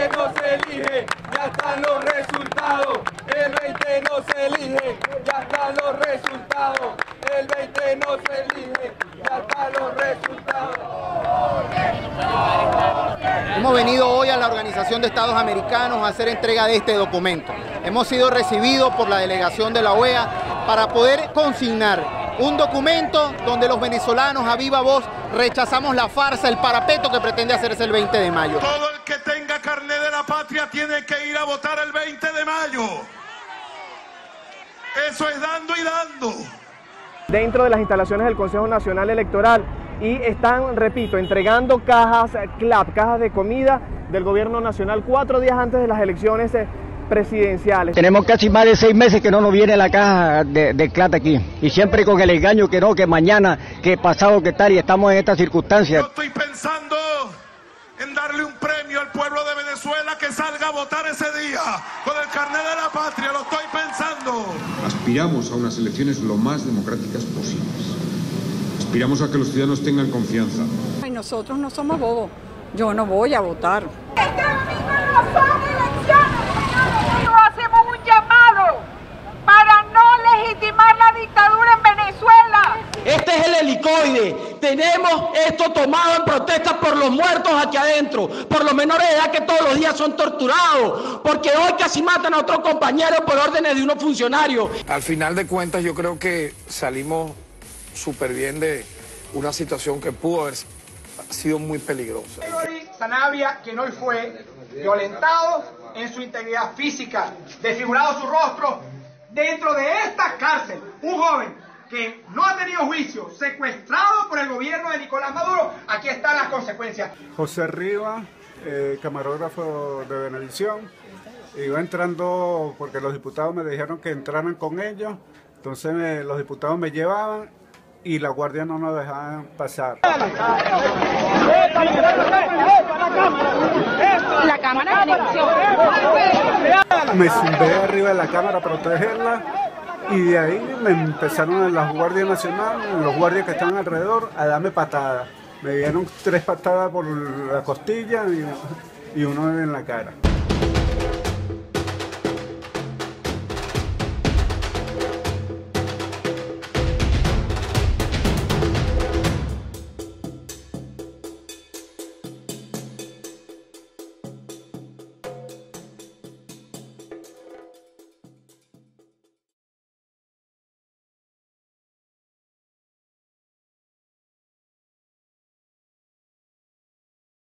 20 no se elige, ya están los resultados. El 20 no se elige, ya están los resultados. El 20 no se elige, ya están los resultados. Hemos venido hoy a la Organización de Estados Americanos a hacer entrega de este documento. Hemos sido recibidos por la delegación de la OEA para poder consignar un documento donde los venezolanos a viva voz rechazamos la farsa, el parapeto que pretende hacerse el 20 de mayo. Todo el que tenga carne de la patria tiene que ir a votar el 20 de mayo. Eso es dando y dando. Dentro de las instalaciones del Consejo Nacional Electoral y están, repito, entregando cajas CLAP, cajas de comida del gobierno nacional cuatro días antes de las elecciones eh, presidenciales. Tenemos casi más de seis meses que no nos viene la caja de, de CLAP aquí y siempre con el engaño que no, que mañana, que pasado, que tal y estamos en estas circunstancias. Yo estoy pensando en darle un premio al pueblo de Venezuela que salga a votar ese día con el carnet de la patria, lo estoy pensando. Aspiramos a unas elecciones lo más democráticas posibles. Aspiramos a que los ciudadanos tengan confianza. Y nosotros no somos bobos. Yo no voy a votar. Este domingo no son elecciones, señores. Hacemos un llamado para no legitimar la dictadura en Venezuela. Este es el helicoide. Tenemos esto tomado en protesta por los muertos aquí adentro, por los menores de edad que todos los días son torturados, porque hoy casi matan a otro compañero por órdenes de unos funcionarios. Al final de cuentas, yo creo que salimos súper bien de una situación que pudo haber sido muy peligrosa. Sanabia, quien hoy fue violentado en su integridad física, desfigurado su rostro, dentro de esta cárcel, un joven que no ha tenido juicio, secuestrado por el gobierno de Nicolás Maduro, aquí están las consecuencias. José Riva, eh, camarógrafo de Benevisión, iba entrando porque los diputados me dijeron que entraran con ellos, entonces me, los diputados me llevaban y la guardia no nos dejaban pasar. La cámara de televisión. Me zumbé arriba de la cámara a protegerla y de ahí me empezaron las guardias nacionales, los guardias que estaban alrededor, a darme patadas. Me dieron tres patadas por la costilla y, y uno en la cara.